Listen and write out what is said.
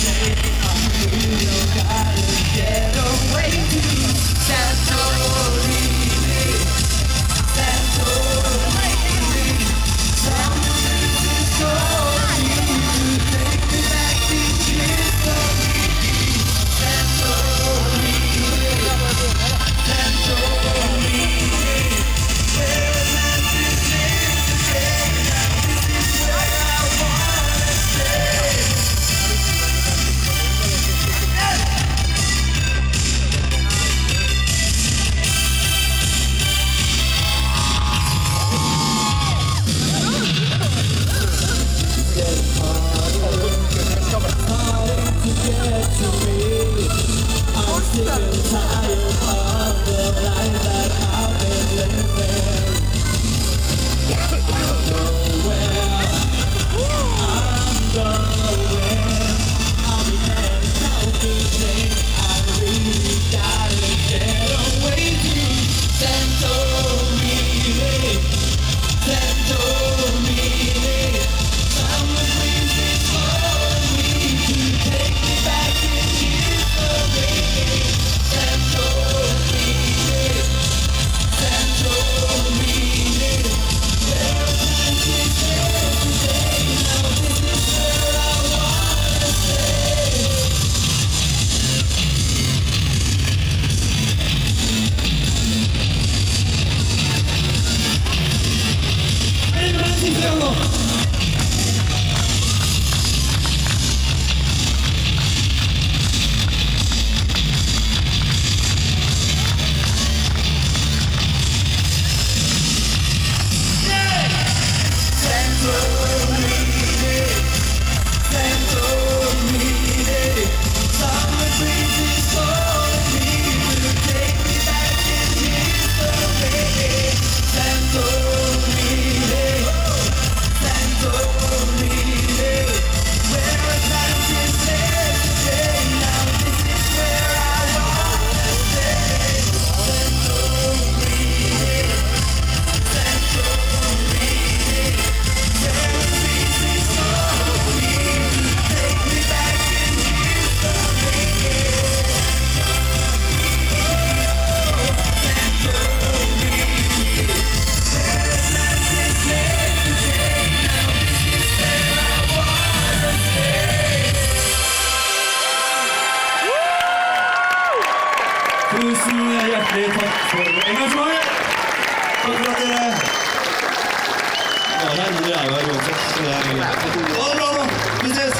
Yeah. to me. Tusen hjertelig takk for engasjementet. Takk for at dere Ja, det er jeg var uansett. Så det Ha det bra, da. Vi ses.